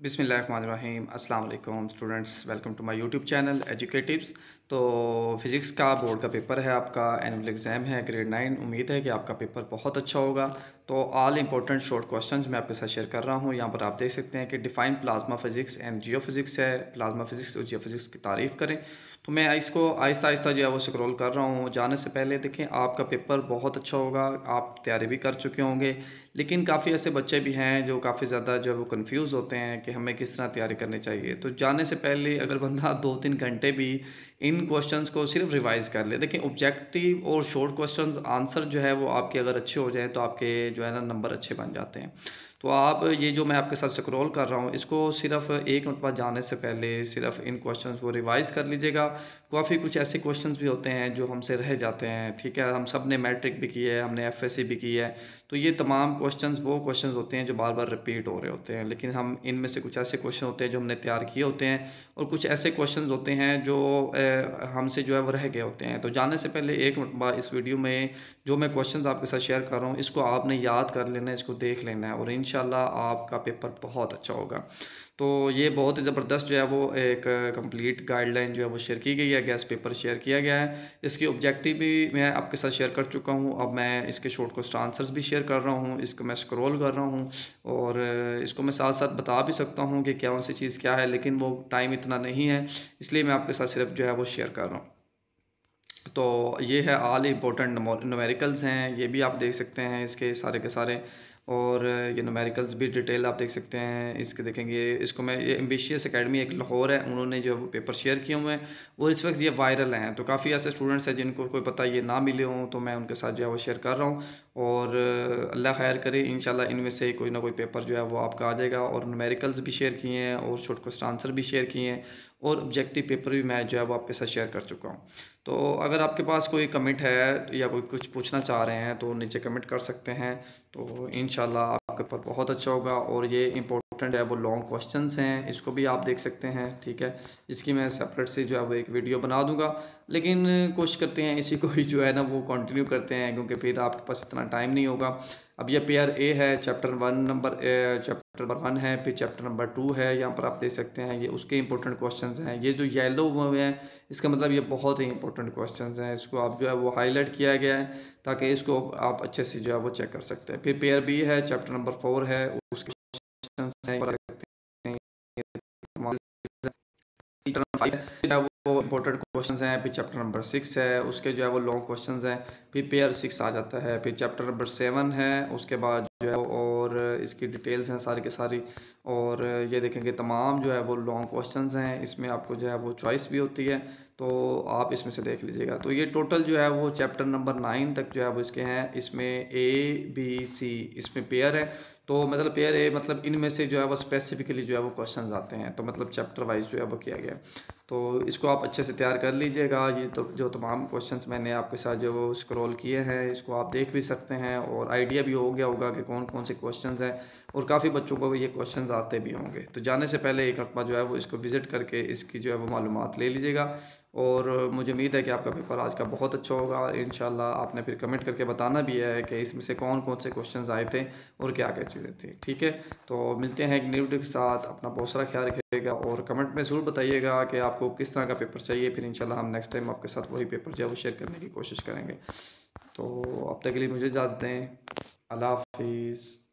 Bismillahirrahmanirrahim. Assalamu alaikum students. Welcome to my YouTube channel Educatives. तो physics का board का paper है, आपका एनुअल एग्ज़ाम है ग्रेड नाइन उम्मीद है कि आपका पेपर बहुत अच्छा होगा। तो ऑल इंपॉर्टेंट शॉर्ट क्वेश्चंस मैं आपके साथ शेयर कर रहा हूँ। यहाँ पर आप देख सकते हैं कि define plasma physics and geophysics है। प्लाज्मा फिज़िक्स और जियो फिज़िक्स की तारीफ़ करें। तो मैं इसको आहिस्ता आहिस्ता जो है वो स्क्रॉल कर रहा हूँ। जाने से पहले देखें, आपका पेपर बहुत अच्छा होगा। आप तैयारी भी कर चुके होंगे। लेकिन काफ़ी ऐसे बच्चे भी हैं जो काफ़ी ज़्यादा जो है वो कन्फ्यूज़ होते हैं कि हमें किस तरह तैयारी करनी चाहिए। तो जाने से पहले अगर बंदा दो तीन घंटे भी इन क्वेश्चंस को सिर्फ़ रिवाइज कर ले। देखिए ऑब्जेक्टिव और शॉर्ट क्वेश्चंस आंसर जो है वो आपके अगर अच्छे हो जाए तो आपके जो है ना नंबर अच्छे बन जाते हैं। तो आप ये जो मैं आपके साथ स्क्रॉल कर रहा हूँ, इसको सिर्फ़ एक मिनट बाद जाने से पहले सिर्फ़ इन क्वेश्चंस को रिवाइज कर लीजिएगा। काफ़ी कुछ ऐसे क्वेश्चंस भी होते हैं जो हमसे रह जाते हैं, ठीक है? हम सबने मैट्रिक भी की है, हमने एफएससी भी की है। तो ये तमाम क्वेश्चंस वो क्वेश्चंस होते हैं जो बार बार रिपीट हो रहे होते हैं। लेकिन हम इनमें से कुछ ऐसे क्वेश्चन होते हैं जो हमने तैयार किए होते हैं और कुछ ऐसे क्वेश्चन होते हैं जो हमसे जो है वो रह गए होते हैं। तो जाने से पहले एक बाद इस वीडियो में जो मैं क्वेश्चन आपके साथ शेयर कर रहा हूँ, इसको आपने याद कर लेना है, इसको देख लेना है और इन आपका पेपर बहुत अच्छा होगा। तो ये बहुत ही ज़बरदस्त जो है वो एक कंप्लीट गाइडलाइन जो है वो शेयर की गई है गैस पेपर शेयर किया गया है। इसकी ऑब्जेक्टिव भी मैं आपके साथ शेयर कर चुका हूँ। अब मैं इसके शॉर्ट क्वेश्चन आंसर्स भी शेयर कर रहा हूँ, इसको मैं स्क्रॉल कर रहा हूँ और इसको मैं साथ साथ बता भी सकता हूँ कि कौन सी चीज़ क्या है, लेकिन वो टाइम इतना नहीं है, इसलिए मैं आपके साथ सिर्फ़ जो है वो शेयर कर रहा हूँ। तो ये है ऑल इम्पोर्टेंट नोमेरिकल्स हैं, ये भी आप देख सकते हैं, इसके सारे के सारे और ये नोमेरिकल्स भी डिटेल आप देख सकते हैं। इसके देखेंगे, इसको मैं, ये एम्बिशियस अकेडमी एक लाहौर है, उन्होंने जो है वो पेपर शेयर किए हुए हैं और इस वक्त ये वायरल हैं। तो काफ़ी ऐसे स्टूडेंट्स हैं जिनको कोई पता ये ना मिले हों तो मैं उनके साथ जो है वो शेयर कर रहा हूँ। और अल्लाह खैर करे इन इनमें से कोई ना कोई पेपर जो है वो आपका आ जाएगा। और नोमेरिकल्स भी शेयर किए हैं और शॉर्ट क्वेश्चन आंसर भी शेयर किए हैं। और ऑब्जेक्टिव पेपर भी मैं जो है वो आपके साथ शेयर कर चुका हूँ। तो अगर आपके पास कोई कमेंट है या कोई कुछ पूछना चाह रहे हैं तो नीचे कमेंट कर सकते हैं। तो इन आपके पर बहुत अच्छा होगा और ये इंपॉर्टेंट है, वो लॉन्ग क्वेश्चन हैं, इसको भी आप देख सकते हैं, ठीक है? इसकी मैं सेपरेट से जो है, वो एक वीडियो बना दूँगा। लेकिन कोशिश करते हैं, इसी को ही जो है ना, वो कंटिन्यू करते हैं, क्योंकि फिर आपके पास इतना टाइम नहीं होगा। अब ये पेयर ए है chapter one number chapter number one है, फिर चैप्टर नंबर टू है, यहाँ पर आप देख सकते हैं, ये उसके इंपॉर्टेंट क्वेश्चंस हैं। ये जो येलो हुए हैं, इसका मतलब ये बहुत ही इंपॉर्टेंट क्वेश्चंस हैं। इसको आप जो है, वो हाईलाइट किया गया है, ताकि इसको आप अच्छे से जो है, वो चेक कर सकते हैं। फिर पेयर बी है चैप्टर नंबर फोर है, उसके इंपॉर्टेंट क्वेश्चन हैं फिर चैप्टर नंबर सिक्स है उसके जो है वो लॉन्ग क्वेश्चन हैं, फिर पेयर सिक्स आ जाता है, फिर चैप्टर नंबर सेवन है, उसके बाद जो है और इसकी डिटेल्स हैं सारी की सारी, और ये देखेंगे तमाम जो है वो लॉन्ग क्वेश्चन हैं, इसमें आपको जो है वो चॉइस भी होती है तो आप इसमें से देख लीजिएगा। तो ये टोटल जो है वो चैप्टर नंबर नाइन तक जो है वो इसके हैं, इसमें ए बी सी इसमें पेयर है तो मतलब पेयर ए मतलब इनमें से जो है वो स्पेसिफिकली जो है वो क्वेश्चन आते हैं। तो मतलब चैप्टर वाइज जो है वो किया गया तो इसको आप अच्छे से तैयार कर लीजिएगा। ये तो जो तमाम क्वेश्चंस मैंने आपके साथ जो स्क्रॉल किए हैं, इसको आप देख भी सकते हैं और आइडिया भी हो गया होगा कि कौन कौन से क्वेश्चंस हैं और काफ़ी बच्चों को ये क्वेश्चंस आते भी होंगे। तो जाने से पहले एक हफ़्ता जो है वो इसको विज़िट करके इसकी जो है वो मालूम ले लीजिएगा और मुझे उम्मीद है कि आपका पेपर आज का बहुत अच्छा होगा और इन आपने फिर कमेंट करके बताना भी है कि इसमें से कौन कौन से क्वेश्चन आए थे और क्या क्या चीज़ें थी। ठीक है? तो मिलते हैं एक न्यू के साथ। अपना बहुत सारा ख्याल रखिएगा और कमेंट में ज़रूर बताइएगा कि आपको किस तरह का पेपर चाहिए। फिर इन हम नेक्स्ट टाइम आपके साथ वही पेपर जो है वो शेयर करने की कोशिश करेंगे। तो अब तक के लिए मुझे इजाज़त दें। अल्लाह हाफिज़।